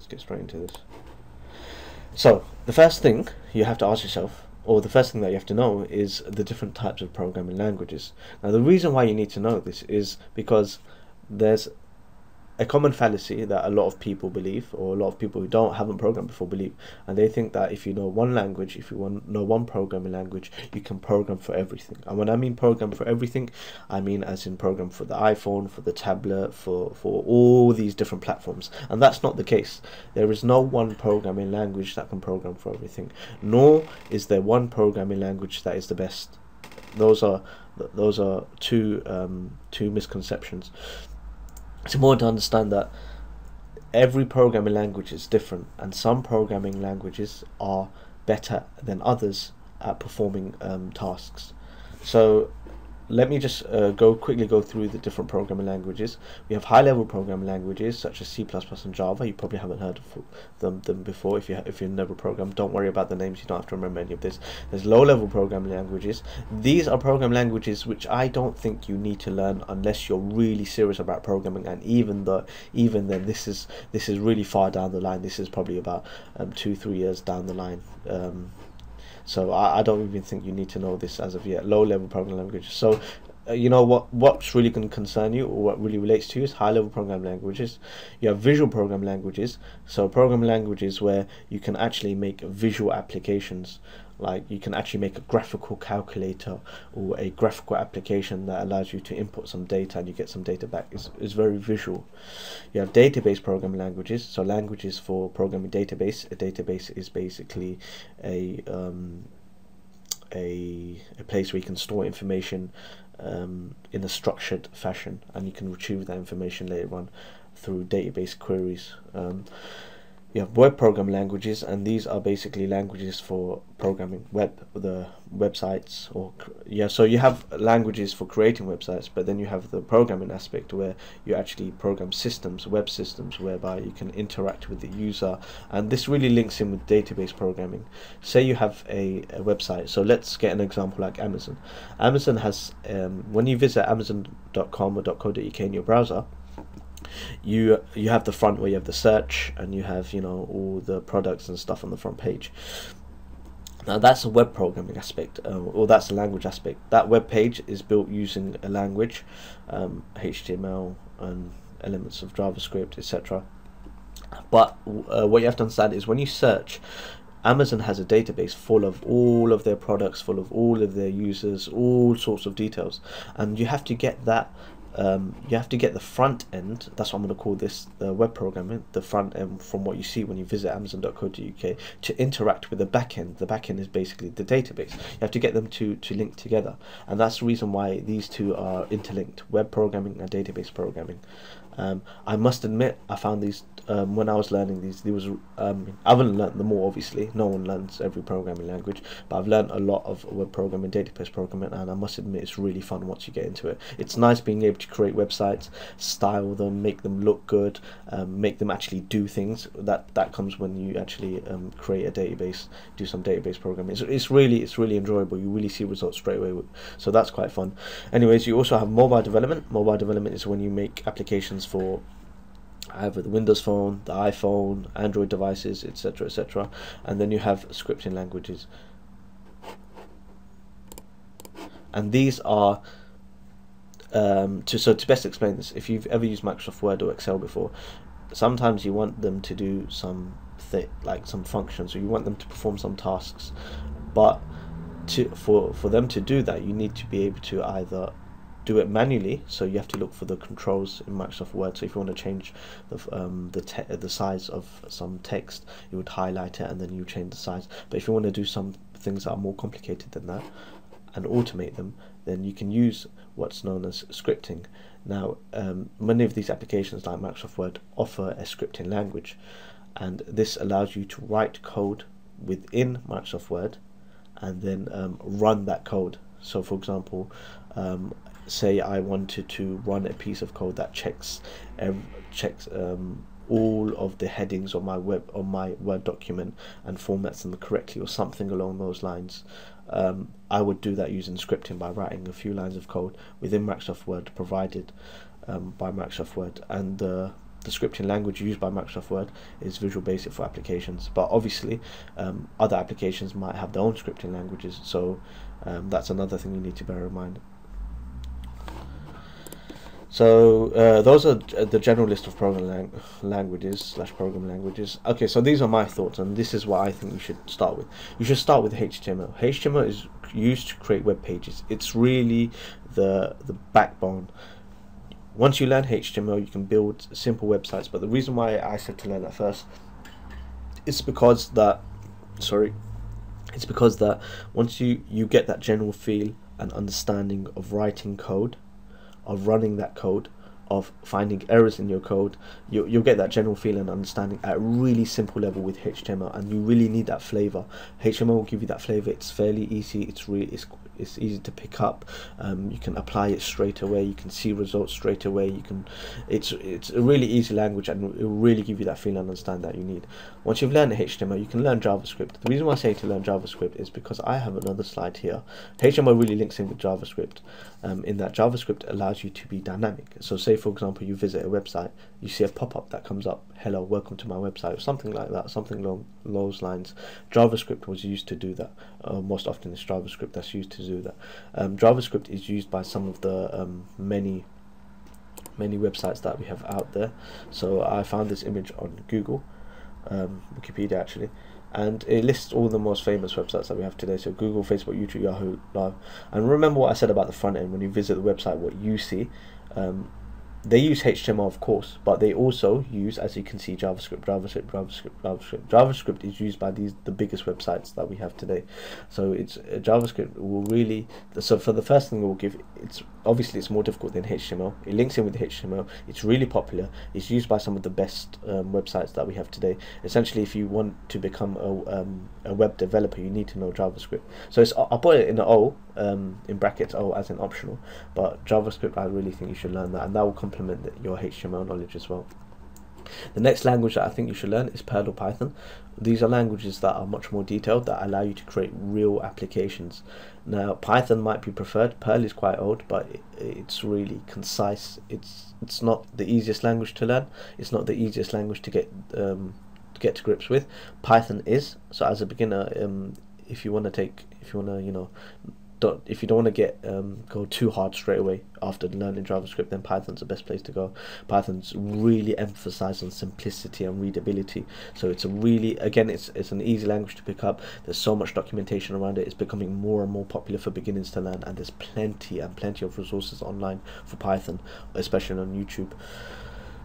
let's get straight into this. So, the first thing you have to ask yourself, or the first thing that you have to know, is the different types of programming languages. Now, the reason why you need to know this is because there's a common fallacy that a lot of people believe, or a lot of people who don't haven't programmed before believe, and they think that if you know one language, if you know one programming language, you can program for everything. And when I mean program for everything, I mean as in program for the iPhone, for the tablet, for for all these different platforms. And that's not the case. There is no one programming language that can program for everything. Nor is there one programming language that is the best. Those are those are two um, two misconceptions it's important to understand that every programming language is different and some programming languages are better than others at performing um, tasks. So let me just uh, go quickly go through the different programming languages. We have high-level programming languages such as C++ and Java. You probably haven't heard of them, them before if you if you've never programmed. Don't worry about the names. You don't have to remember any of this. There's low-level programming languages. These are programming languages which I don't think you need to learn unless you're really serious about programming. And even though even then, this is this is really far down the line. This is probably about um, two three years down the line. Um, so I, I don't even think you need to know this as of yet. Low level programming languages. So uh, you know what what's really going to concern you or what really relates to you is high level programming languages you have visual programming languages so programming languages where you can actually make visual applications like you can actually make a graphical calculator or a graphical application that allows you to input some data and you get some data back. It's, it's very visual. You have database programming languages. So languages for programming database. A database is basically a um, a, a place where you can store information um, in a structured fashion and you can retrieve that information later on through database queries. Um, you have web programming languages and these are basically languages for programming web the websites or yeah so you have languages for creating websites but then you have the programming aspect where you actually program systems web systems whereby you can interact with the user. And this really links in with database programming. Say you have a, a website so let's get an example like amazon. Amazon has um, when you visit amazon.com or .co.uk in your browser you you have the front where you have the search and you have you know all the products and stuff on the front page. Now that's a web programming aspect uh, or that's a language aspect. That web page is built using a language um, HTML and elements of JavaScript etc but uh, what you have to understand is when you search Amazon has a database full of all of their products, full of all of their users, all sorts of details, and you have to get that um, you have to get the front end that's what I'm going to call this the web programming the front end from what you see when you visit amazon.co.uk to interact with the back end. The back end is basically the database. You have to get them to to link together. And that's the reason why these two are interlinked web programming and database programming um, I must admit I found these um, when I was learning these, there was um, I haven't learned them all obviously. No one learns every programming language, but I've learned a lot of web programming, database programming, and I must admit it's really fun once you get into it. It's nice being able to create websites, style them, make them look good, um, make them actually do things. That that comes when you actually um, create a database, do some database programming. It's, it's really it's really enjoyable. You really see results straight away, so that's quite fun. Anyways, you also have mobile development. Mobile development is when you make applications for either the Windows Phone, the iPhone, Android devices, etc., etc. And then you have scripting languages. And these are um, to so to best explain this, if you've ever used Microsoft Word or Excel before, sometimes you want them to do some thing like some functions, or you want them to perform some tasks, but to for for them to do that, you need to be able to either do it manually so you have to look for the controls in Microsoft Word. So if you want to change the um, the, the size of some text you would highlight it and then you change the size. But if you want to do some things that are more complicated than that and automate them then you can use what's known as scripting. Now um, many of these applications like Microsoft Word offer a scripting language and this allows you to write code within Microsoft Word and then um, run that code. So for example um, say I wanted to run a piece of code that checks checks um, all of the headings on my web on my Word document and formats them correctly or something along those lines. Um, I would do that using scripting by writing a few lines of code within Microsoft Word provided um, by Microsoft Word and the the scripting language used by Microsoft Word is Visual Basic for applications, but obviously um, other applications might have their own scripting languages, so um, that's another thing you need to bear in mind. So uh, those are the general list of program lang languages slash program languages. Okay, so these are my thoughts, and this is what I think you should start with. You should start with HTML. HTML is used to create web pages. It's really the the backbone. Once you learn HTML, you can build simple websites. But the reason why I said to learn that first is because that sorry, it's because that once you you get that general feel and understanding of writing code of running that code of finding errors in your code you, you'll get that general feeling and understanding at a really simple level with HTML and you really need that flavor. HTML will give you that flavor. It's fairly easy. It's really it's it's easy to pick up. Um, you can apply it straight away. You can see results straight away. You can it's it's a really easy language and it will really give you that feeling and understand that you need. Once you've learned HTML you can learn JavaScript. The reason why I say to learn JavaScript is because I have another slide here. HTML really links in with JavaScript um, in that JavaScript allows you to be dynamic. So say for example you visit a website you see a pop-up that comes up hello welcome to my website or something like that something along those lines. JavaScript was used to do that. Uh, most often it's JavaScript that's used to do that. Um, JavaScript is used by some of the um, many many websites that we have out there. So I found this image on Google um, Wikipedia actually and it lists all the most famous websites that we have today. So Google Facebook YouTube Yahoo Live. And remember what I said about the front end. When you visit the website what you see um, they use HTML of course, but they also use, as you can see, JavaScript, JavaScript, JavaScript, JavaScript. JavaScript is used by these the biggest websites that we have today. So it's uh, JavaScript will really. So for the first thing, we'll give. It's obviously it's more difficult than HTML. It links in with HTML. It's really popular. It's used by some of the best um, websites that we have today. Essentially, if you want to become a um, a web developer, you need to know JavaScript. So it's I'll put it in the O um, in brackets O as an optional, but JavaScript I really think you should learn that, and that will complement your HTML knowledge as well. The next language that I think you should learn is Perl or Python. These are languages that are much more detailed that allow you to create real applications. Now Python might be preferred. Perl is quite old, but it's really concise. It's it's not the easiest language to learn. It's not the easiest language to get um, to get to grips with. Python is so as a beginner. Um, if you want to take, if you want to, you know, don't if you don't want to get um, go too hard straight away after learning JavaScript, then Python's the best place to go. Python's really emphasized on simplicity and readability, so it's a really again it's it's an easy language to pick up. There's so much documentation around it. It's becoming more and more popular for beginners to learn, and there's plenty and plenty of resources online for Python, especially on YouTube.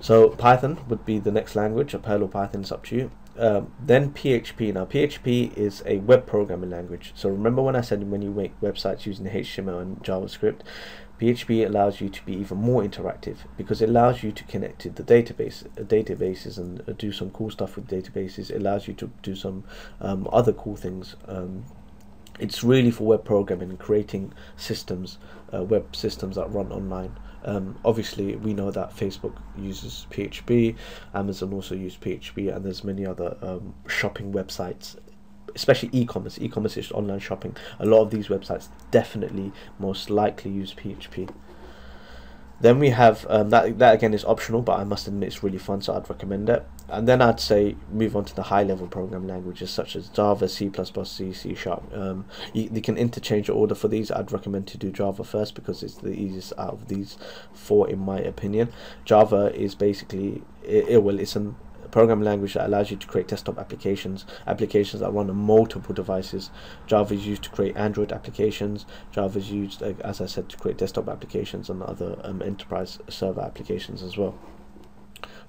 So Python would be the next language. A Perl or Python is up to you. Um, then PHP. Now PHP is a web programming language. So remember when I said when you make websites using HTML and JavaScript, PHP allows you to be even more interactive because it allows you to connect to the database, uh, databases and uh, do some cool stuff with databases. It allows you to do some um, other cool things. Um, it's really for web programming and creating systems, uh, web systems that run online. Um, obviously, we know that Facebook uses PHP, Amazon also uses PHP, and there's many other um, shopping websites, especially e-commerce. E-commerce is online shopping. A lot of these websites definitely, most likely use PHP. Then we have um, that. That again is optional, but I must admit it's really fun, so I'd recommend it. And then I'd say move on to the high-level programming languages such as Java, C++, C, C Sharp. Um, you, you can interchange the order for these. I'd recommend to do Java first because it's the easiest out of these four, in my opinion. Java is basically it, it well, it's an programming language that allows you to create desktop applications, applications that run on multiple devices. Java is used to create Android applications. Java is used, as I said, to create desktop applications and other um, enterprise server applications as well.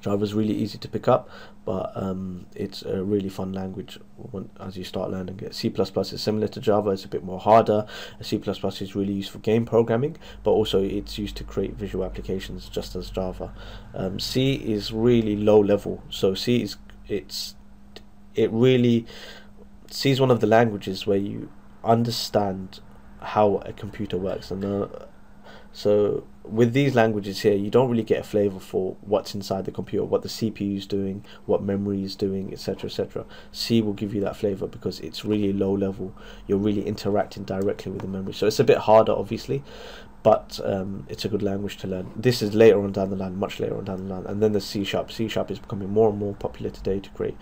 Java is really easy to pick up, but um, it's a really fun language when, as you start learning it. C++ is similar to Java, it's a bit more harder. C++ is really used for game programming, but also it's used to create visual applications just as Java. Um, C is really low level, so C is it's it really C is one of the languages where you understand how a computer works, and uh, so with these languages here, you don't really get a flavor for what's inside the computer, what the CPU is doing, what memory is doing, etc. etc. C will give you that flavor because it's really low level. You're really interacting directly with the memory, so it's a bit harder, obviously, but um, it's a good language to learn. This is later on down the line, much later on down the line, and then the C sharp. C sharp is becoming more and more popular today to create,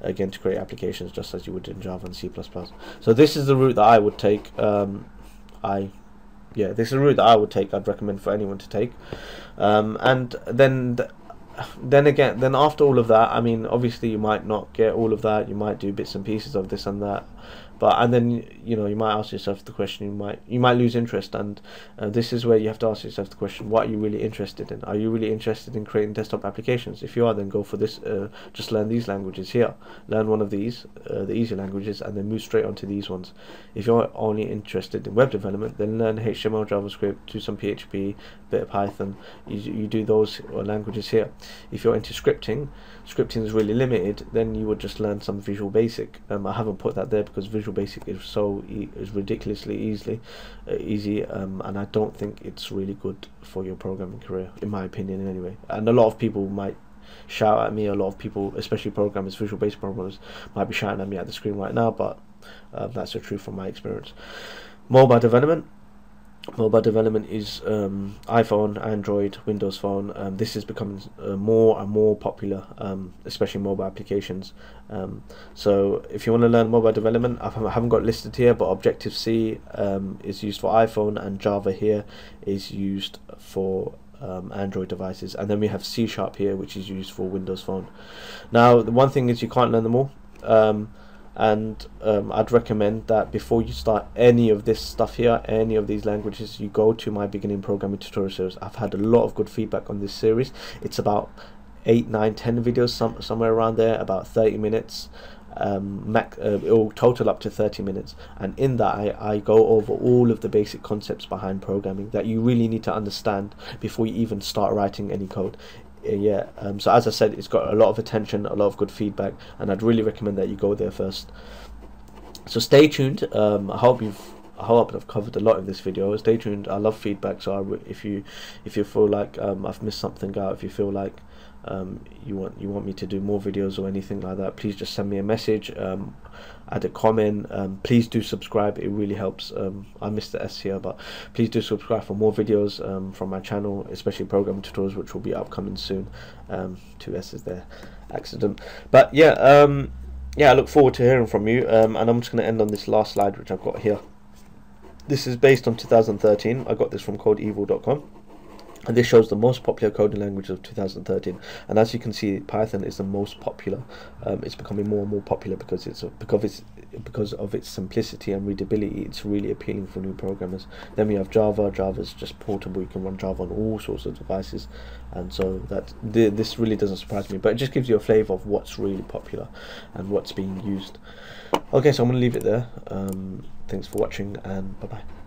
again, to create applications just as you would in Java and C++. So this is the route that I would take. Um, I, yeah, this is a route that I would take. I'd recommend for anyone to take, um, and then. Th then again, then after all of that, I mean, obviously you might not get all of that. You might do bits and pieces of this and that but and then you know you might ask yourself the question you might you might lose interest and uh, this is where you have to ask yourself the question what are you really interested in? Are you really interested in creating desktop applications? If you are then go for this uh, just learn these languages here. Learn one of these uh, the easy languages and then move straight onto these ones. If you're only interested in web development then learn HTML JavaScript do some PHP bit of Python. You, you do those languages here. If you're into scripting scripting is really limited then you would just learn some Visual Basic. Um, I haven't put that there because Visual Basic is so e is ridiculously easily uh, easy, um, and I don't think it's really good for your programming career, in my opinion, anyway. And a lot of people might shout at me. A lot of people, especially programmers, Visual Basic programmers, might be shouting at me at the screen right now, but uh, that's the truth from my experience. Mobile development mobile development is um, iPhone, Android, Windows Phone. Um, this is becoming uh, more and more popular, um, especially mobile applications. Um, so if you want to learn mobile development, I haven't got listed here, but Objective C um, is used for iPhone, and Java here is used for um, Android devices. And then we have C Sharp here, which is used for Windows Phone. Now, the one thing is you can't learn them all and um, I'd recommend that before you start any of this stuff here any of these languages you go to my beginning programming tutorial series. I've had a lot of good feedback on this series. It's about 8 9 10 videos some, somewhere around there about 30 minutes. Um, Mac, uh, it will total up to 30 minutes. And in that I, I go over all of the basic concepts behind programming that you really need to understand before you even start writing any code yeah um, so as I said it's got a lot of attention a lot of good feedback and I'd really recommend that you go there first. So stay tuned. Um, I hope you've I hope I've covered a lot in this video. Stay tuned. I love feedback so I, if you if you feel like um, I've missed something out if you feel like um, you want you want me to do more videos or anything like that please just send me a message um, add a comment um, please do subscribe it really helps. Um, I missed the S here but please do subscribe for more videos um, from my channel especially programming tutorials which will be upcoming soon. Um, two S's there accident. But yeah yeah I look forward to hearing from you. And I'm just going to end on this last slide which I've got here. This is based on 2013 I got this from codeeval.com and this shows the most popular coding language of 2013 and as you can see python is the most popular. Um, it's becoming more and more popular because it's because it's because of its simplicity and readability it's really appealing for new programmers. Then we have java. Java's just portable. You can run java on all sorts of devices. And so that th this really doesn't surprise me but it just gives you a flavor of what's really popular and what's being used. Okay so i'm going to leave it there. Um, thanks for watching and bye bye